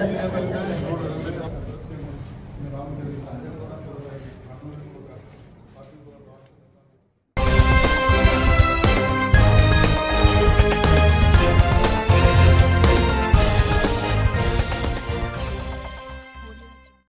Ram